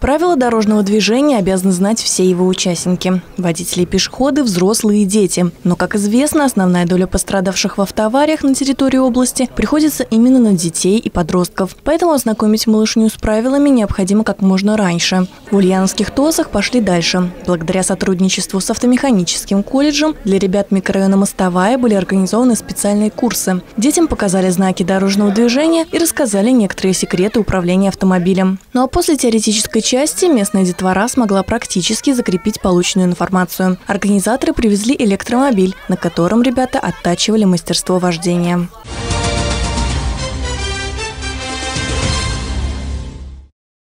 Правила дорожного движения обязаны знать все его участники – водители и пешеходы, взрослые и дети. Но, как известно, основная доля пострадавших в автоавариях на территории области приходится именно на детей и подростков. Поэтому ознакомить малышню с правилами необходимо как можно раньше. В Ульяновских ТОСах пошли дальше. Благодаря сотрудничеству с автомеханическим колледжем для ребят микрорайона Мостовая были организованы специальные курсы. Детям показали знаки дорожного движения и рассказали некоторые секреты управления автомобилем. Ну а после теоретической части местная детвора смогла практически закрепить полученную информацию. Организаторы привезли электромобиль, на котором ребята оттачивали мастерство вождения.